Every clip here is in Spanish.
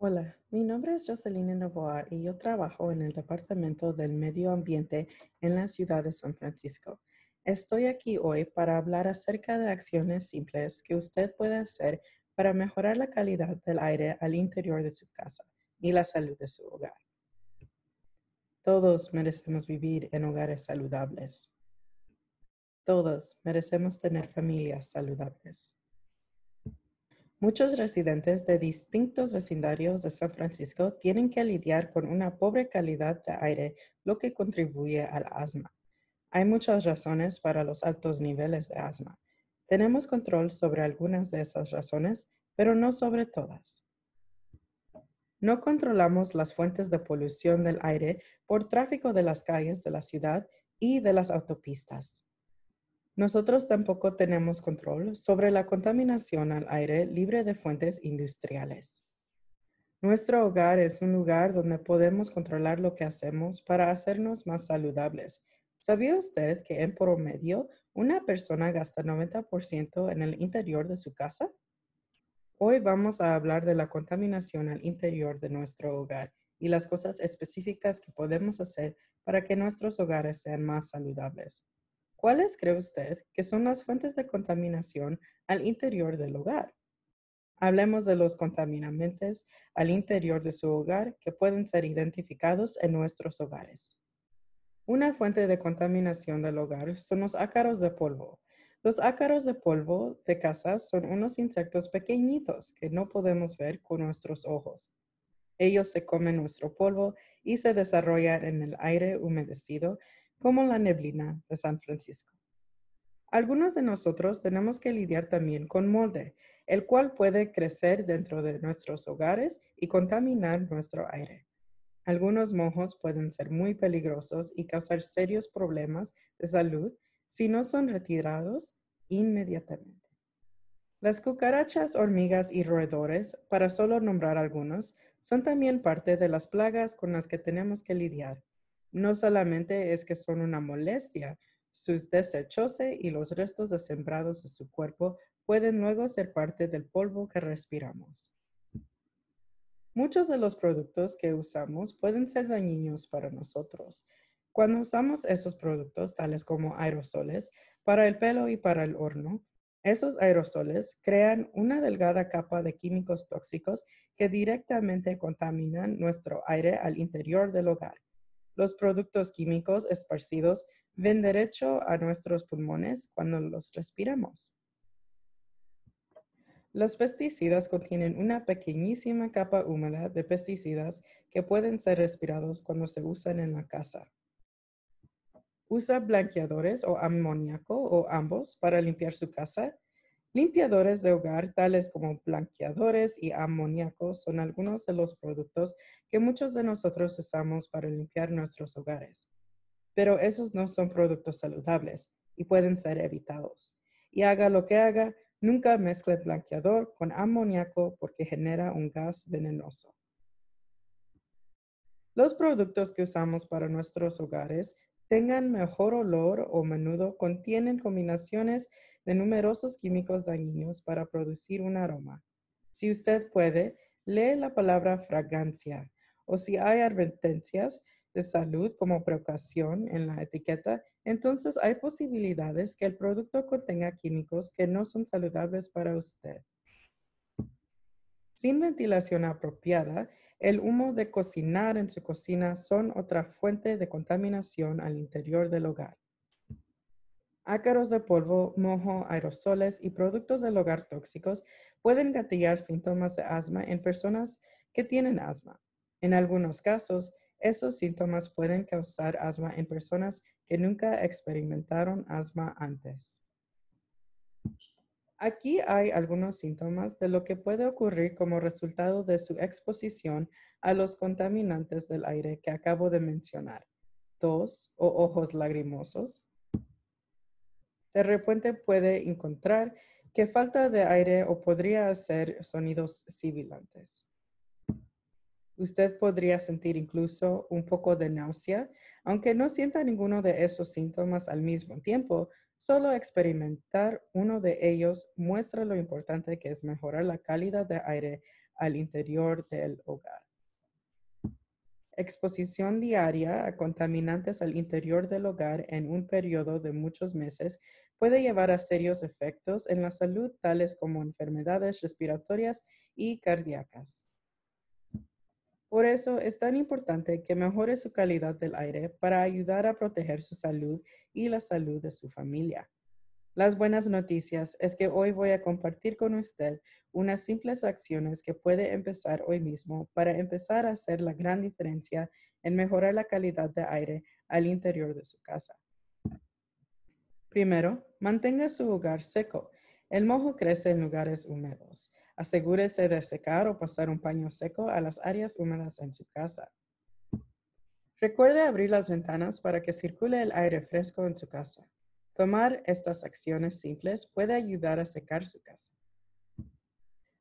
Hola, mi nombre es Jocelyn Novoa y yo trabajo en el Departamento del Medio Ambiente en la ciudad de San Francisco. Estoy aquí hoy para hablar acerca de acciones simples que usted puede hacer para mejorar la calidad del aire al interior de su casa y la salud de su hogar. Todos merecemos vivir en hogares saludables. Todos merecemos tener familias saludables. Muchos residentes de distintos vecindarios de San Francisco tienen que lidiar con una pobre calidad de aire, lo que contribuye al asma. Hay muchas razones para los altos niveles de asma. Tenemos control sobre algunas de esas razones, pero no sobre todas. No controlamos las fuentes de polución del aire por tráfico de las calles de la ciudad y de las autopistas. Nosotros tampoco tenemos control sobre la contaminación al aire libre de fuentes industriales. Nuestro hogar es un lugar donde podemos controlar lo que hacemos para hacernos más saludables. ¿Sabía usted que en promedio una persona gasta 90% en el interior de su casa? Hoy vamos a hablar de la contaminación al interior de nuestro hogar y las cosas específicas que podemos hacer para que nuestros hogares sean más saludables. ¿Cuáles cree usted que son las fuentes de contaminación al interior del hogar? Hablemos de los contaminantes al interior de su hogar que pueden ser identificados en nuestros hogares. Una fuente de contaminación del hogar son los ácaros de polvo. Los ácaros de polvo de casa son unos insectos pequeñitos que no podemos ver con nuestros ojos. Ellos se comen nuestro polvo y se desarrollan en el aire humedecido como la neblina de San Francisco. Algunos de nosotros tenemos que lidiar también con molde, el cual puede crecer dentro de nuestros hogares y contaminar nuestro aire. Algunos mojos pueden ser muy peligrosos y causar serios problemas de salud si no son retirados inmediatamente. Las cucarachas, hormigas y roedores, para solo nombrar algunos, son también parte de las plagas con las que tenemos que lidiar no solamente es que son una molestia, sus desechos y los restos sembrados de su cuerpo pueden luego ser parte del polvo que respiramos. Muchos de los productos que usamos pueden ser dañinos para nosotros. Cuando usamos esos productos, tales como aerosoles, para el pelo y para el horno, esos aerosoles crean una delgada capa de químicos tóxicos que directamente contaminan nuestro aire al interior del hogar. Los productos químicos esparcidos ven derecho a nuestros pulmones cuando los respiramos. Los pesticidas contienen una pequeñísima capa húmeda de pesticidas que pueden ser respirados cuando se usan en la casa. Usa blanqueadores o amoníaco o ambos para limpiar su casa Limpiadores de hogar tales como blanqueadores y amoníaco son algunos de los productos que muchos de nosotros usamos para limpiar nuestros hogares. Pero esos no son productos saludables y pueden ser evitados. Y haga lo que haga, nunca mezcle blanqueador con amoníaco porque genera un gas venenoso. Los productos que usamos para nuestros hogares tengan mejor olor o menudo contienen combinaciones de numerosos químicos dañinos para producir un aroma. Si usted puede, lee la palabra fragancia o si hay advertencias de salud como precaución en la etiqueta, entonces hay posibilidades que el producto contenga químicos que no son saludables para usted. Sin ventilación apropiada, el humo de cocinar en su cocina son otra fuente de contaminación al interior del hogar. Ácaros de polvo, mojo, aerosoles y productos del hogar tóxicos pueden gatillar síntomas de asma en personas que tienen asma. En algunos casos, esos síntomas pueden causar asma en personas que nunca experimentaron asma antes. Aquí hay algunos síntomas de lo que puede ocurrir como resultado de su exposición a los contaminantes del aire que acabo de mencionar. Tos o ojos lagrimosos, de repente puede encontrar que falta de aire o podría hacer sonidos sibilantes. Usted podría sentir incluso un poco de náusea, aunque no sienta ninguno de esos síntomas al mismo tiempo. Solo experimentar uno de ellos muestra lo importante que es mejorar la calidad de aire al interior del hogar. Exposición diaria a contaminantes al interior del hogar en un periodo de muchos meses puede llevar a serios efectos en la salud, tales como enfermedades respiratorias y cardíacas. Por eso es tan importante que mejore su calidad del aire para ayudar a proteger su salud y la salud de su familia. Las buenas noticias es que hoy voy a compartir con usted unas simples acciones que puede empezar hoy mismo para empezar a hacer la gran diferencia en mejorar la calidad de aire al interior de su casa. Primero, mantenga su hogar seco. El mojo crece en lugares húmedos. Asegúrese de secar o pasar un paño seco a las áreas húmedas en su casa. Recuerde abrir las ventanas para que circule el aire fresco en su casa. Tomar estas acciones simples puede ayudar a secar su casa.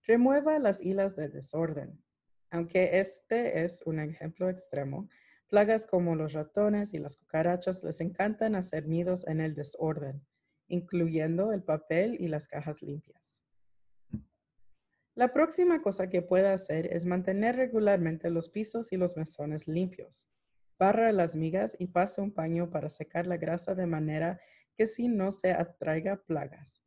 Remueva las hilas de desorden. Aunque este es un ejemplo extremo, plagas como los ratones y las cucarachas les encantan hacer nidos en el desorden, incluyendo el papel y las cajas limpias. La próxima cosa que puede hacer es mantener regularmente los pisos y los mesones limpios. Barra las migas y pase un paño para secar la grasa de manera que si no se atraiga plagas.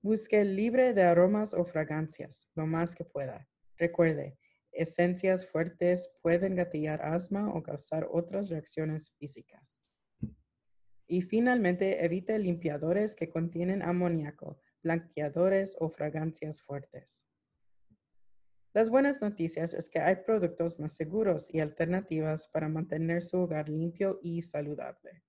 Busque libre de aromas o fragancias lo más que pueda. Recuerde, esencias fuertes pueden gatillar asma o causar otras reacciones físicas. Y finalmente, evite limpiadores que contienen amoníaco, blanqueadores o fragancias fuertes. Las buenas noticias es que hay productos más seguros y alternativas para mantener su hogar limpio y saludable.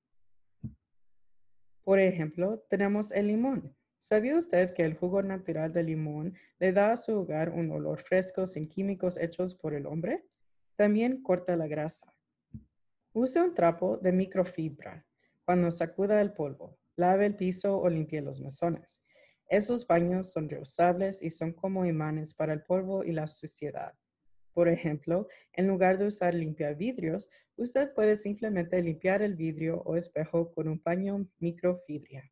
Por ejemplo, tenemos el limón. ¿Sabía usted que el jugo natural de limón le da a su hogar un olor fresco sin químicos hechos por el hombre? También corta la grasa. Use un trapo de microfibra cuando sacuda el polvo, lave el piso o limpie los mesones. Esos baños son reusables y son como imanes para el polvo y la suciedad. Por ejemplo, en lugar de usar limpiar vidrios, usted puede simplemente limpiar el vidrio o espejo con un paño microfibra.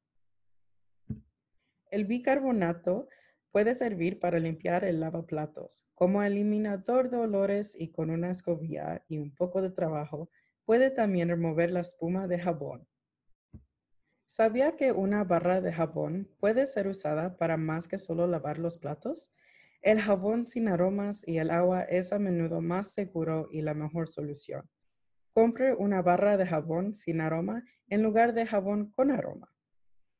El bicarbonato puede servir para limpiar el lavaplatos. Como eliminador de olores y con una escobilla y un poco de trabajo, puede también remover la espuma de jabón. ¿Sabía que una barra de jabón puede ser usada para más que solo lavar los platos? El jabón sin aromas y el agua es a menudo más seguro y la mejor solución. Compre una barra de jabón sin aroma en lugar de jabón con aroma.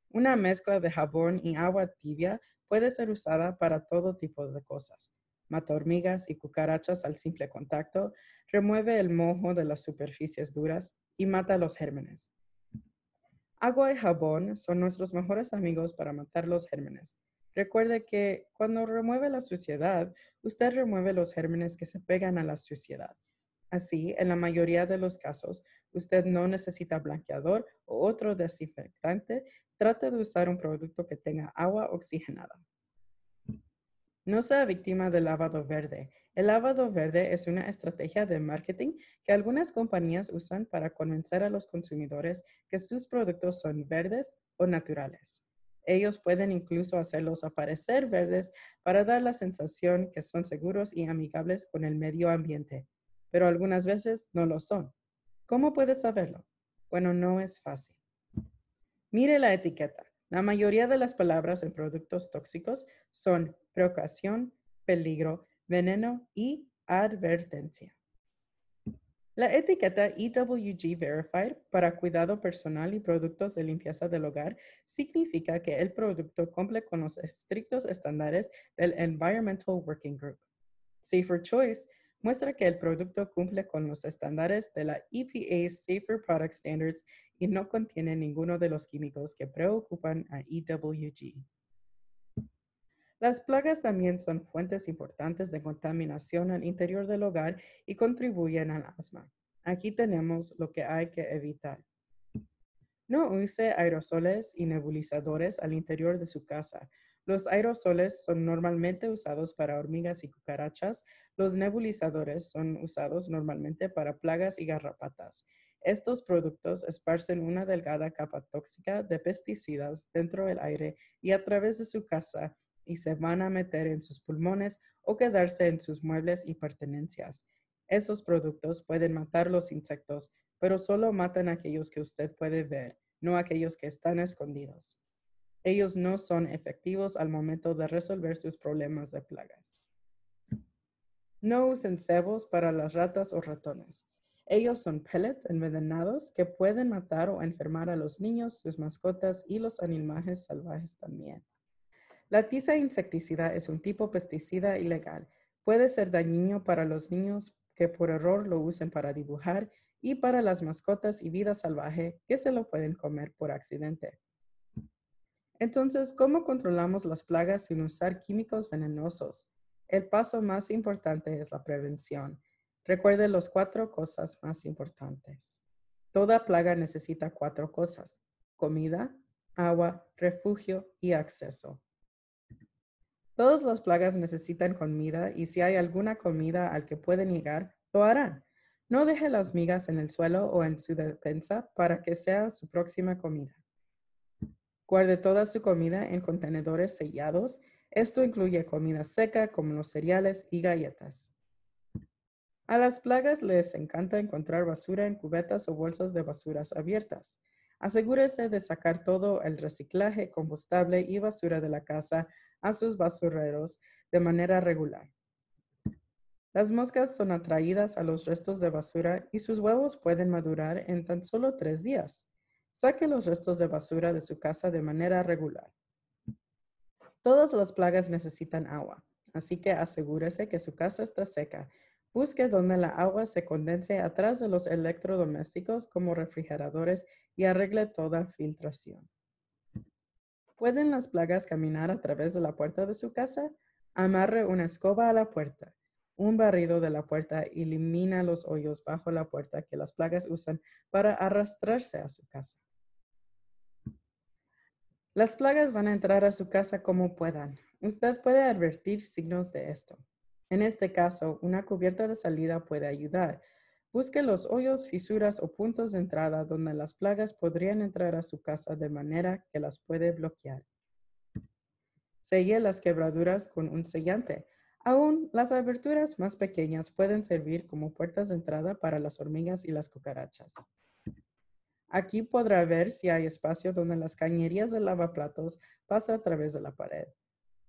Una mezcla de jabón y agua tibia puede ser usada para todo tipo de cosas. Mata hormigas y cucarachas al simple contacto, remueve el mojo de las superficies duras y mata los gérmenes. Agua y jabón son nuestros mejores amigos para matar los gérmenes. Recuerde que cuando remueve la suciedad, usted remueve los gérmenes que se pegan a la suciedad. Así, en la mayoría de los casos, usted no necesita blanqueador o otro desinfectante. Trate de usar un producto que tenga agua oxigenada. No sea víctima del lavado verde. El lavado verde es una estrategia de marketing que algunas compañías usan para convencer a los consumidores que sus productos son verdes o naturales. Ellos pueden incluso hacerlos aparecer verdes para dar la sensación que son seguros y amigables con el medio ambiente, pero algunas veces no lo son. ¿Cómo puedes saberlo? Bueno, no es fácil. Mire la etiqueta. La mayoría de las palabras en productos tóxicos son precaución, peligro, veneno y advertencia. La etiqueta EWG Verified para cuidado personal y productos de limpieza del hogar significa que el producto cumple con los estrictos estándares del Environmental Working Group. Safer Choice muestra que el producto cumple con los estándares de la EPA Safer Product Standards y no contiene ninguno de los químicos que preocupan a EWG. Las plagas también son fuentes importantes de contaminación al interior del hogar y contribuyen al asma. Aquí tenemos lo que hay que evitar. No use aerosoles y nebulizadores al interior de su casa. Los aerosoles son normalmente usados para hormigas y cucarachas. Los nebulizadores son usados normalmente para plagas y garrapatas. Estos productos esparcen una delgada capa tóxica de pesticidas dentro del aire y a través de su casa y se van a meter en sus pulmones o quedarse en sus muebles y pertenencias. Esos productos pueden matar los insectos, pero solo matan aquellos que usted puede ver, no aquellos que están escondidos. Ellos no son efectivos al momento de resolver sus problemas de plagas. No usen cebos para las ratas o ratones. Ellos son pellets envenenados que pueden matar o enfermar a los niños, sus mascotas y los animales salvajes también. La tiza insecticida es un tipo pesticida ilegal. Puede ser dañino para los niños que por error lo usen para dibujar y para las mascotas y vida salvaje que se lo pueden comer por accidente. Entonces, ¿cómo controlamos las plagas sin usar químicos venenosos? El paso más importante es la prevención. Recuerde las cuatro cosas más importantes. Toda plaga necesita cuatro cosas. Comida, agua, refugio y acceso. Todas las plagas necesitan comida y si hay alguna comida al que pueden llegar, lo harán. No deje las migas en el suelo o en su despensa para que sea su próxima comida. Guarde toda su comida en contenedores sellados. Esto incluye comida seca como los cereales y galletas. A las plagas les encanta encontrar basura en cubetas o bolsas de basuras abiertas. Asegúrese de sacar todo el reciclaje, compostable y basura de la casa a sus basureros de manera regular. Las moscas son atraídas a los restos de basura y sus huevos pueden madurar en tan solo tres días. Saque los restos de basura de su casa de manera regular. Todas las plagas necesitan agua, así que asegúrese que su casa está seca Busque donde la agua se condense atrás de los electrodomésticos como refrigeradores y arregle toda filtración. ¿Pueden las plagas caminar a través de la puerta de su casa? Amarre una escoba a la puerta. Un barrido de la puerta elimina los hoyos bajo la puerta que las plagas usan para arrastrarse a su casa. Las plagas van a entrar a su casa como puedan. Usted puede advertir signos de esto. En este caso, una cubierta de salida puede ayudar. Busque los hoyos, fisuras o puntos de entrada donde las plagas podrían entrar a su casa de manera que las puede bloquear. Selle las quebraduras con un sellante. Aún las aberturas más pequeñas pueden servir como puertas de entrada para las hormigas y las cucarachas. Aquí podrá ver si hay espacio donde las cañerías de lavaplatos pasan a través de la pared.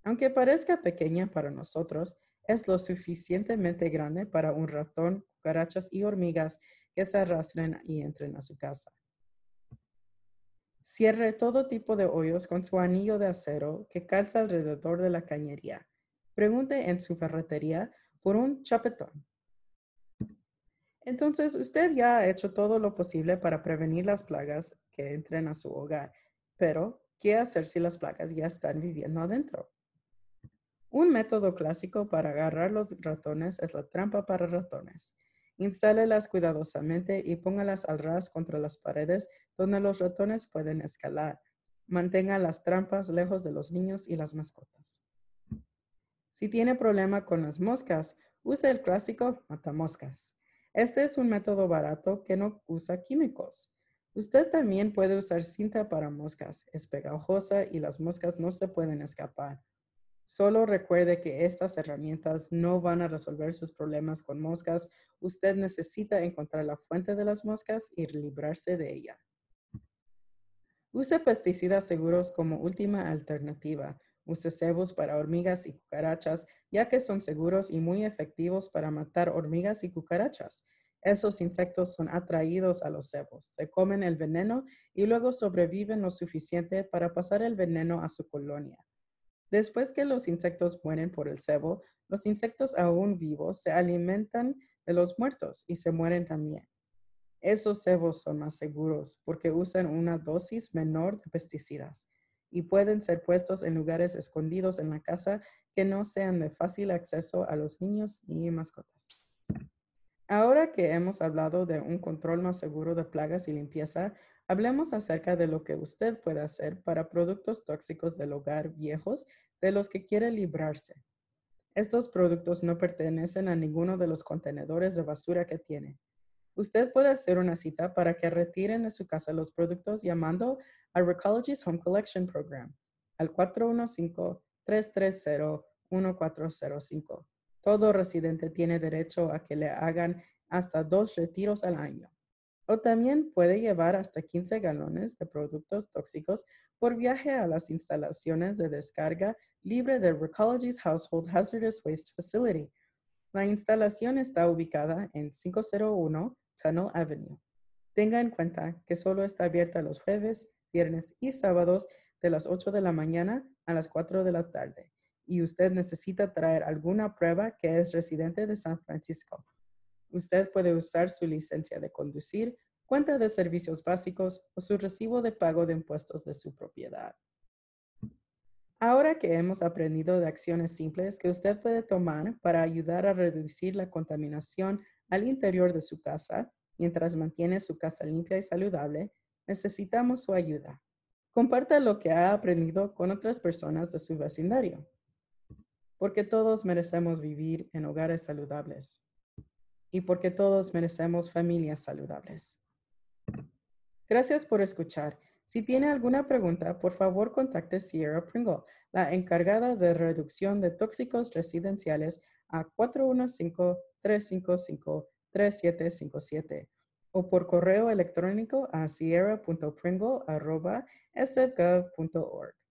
Aunque parezca pequeña para nosotros, es lo suficientemente grande para un ratón, cucarachas y hormigas que se arrastren y entren a su casa. Cierre todo tipo de hoyos con su anillo de acero que calza alrededor de la cañería. Pregunte en su ferretería por un chapetón. Entonces, usted ya ha hecho todo lo posible para prevenir las plagas que entren a su hogar, pero ¿qué hacer si las plagas ya están viviendo adentro? Un método clásico para agarrar los ratones es la trampa para ratones. Instálelas cuidadosamente y póngalas al ras contra las paredes donde los ratones pueden escalar. Mantenga las trampas lejos de los niños y las mascotas. Si tiene problema con las moscas, use el clásico matamoscas. Este es un método barato que no usa químicos. Usted también puede usar cinta para moscas. Es pegajosa y las moscas no se pueden escapar. Solo recuerde que estas herramientas no van a resolver sus problemas con moscas. Usted necesita encontrar la fuente de las moscas y librarse de ella. Use pesticidas seguros como última alternativa. Use cebos para hormigas y cucarachas, ya que son seguros y muy efectivos para matar hormigas y cucarachas. Esos insectos son atraídos a los cebos, se comen el veneno y luego sobreviven lo suficiente para pasar el veneno a su colonia. Después que los insectos mueren por el cebo, los insectos aún vivos se alimentan de los muertos y se mueren también. Esos cebos son más seguros porque usan una dosis menor de pesticidas y pueden ser puestos en lugares escondidos en la casa que no sean de fácil acceso a los niños y mascotas. Ahora que hemos hablado de un control más seguro de plagas y limpieza, Hablemos acerca de lo que usted puede hacer para productos tóxicos del hogar viejos de los que quiere librarse. Estos productos no pertenecen a ninguno de los contenedores de basura que tiene. Usted puede hacer una cita para que retiren de su casa los productos llamando al Recology's Home Collection Program al 415 330-1405. Todo residente tiene derecho a que le hagan hasta dos retiros al año. O también puede llevar hasta 15 galones de productos tóxicos por viaje a las instalaciones de descarga libre de Recology's Household Hazardous Waste Facility. La instalación está ubicada en 501 Tunnel Avenue. Tenga en cuenta que solo está abierta los jueves, viernes y sábados de las 8 de la mañana a las 4 de la tarde y usted necesita traer alguna prueba que es residente de San Francisco. Usted puede usar su licencia de conducir, cuenta de servicios básicos o su recibo de pago de impuestos de su propiedad. Ahora que hemos aprendido de acciones simples que usted puede tomar para ayudar a reducir la contaminación al interior de su casa mientras mantiene su casa limpia y saludable, necesitamos su ayuda. Comparta lo que ha aprendido con otras personas de su vecindario porque todos merecemos vivir en hogares saludables y porque todos merecemos familias saludables. Gracias por escuchar. Si tiene alguna pregunta, por favor contacte Sierra Pringle, la encargada de reducción de tóxicos residenciales a 415-355-3757 o por correo electrónico a sierra.pringle.sfgov.org.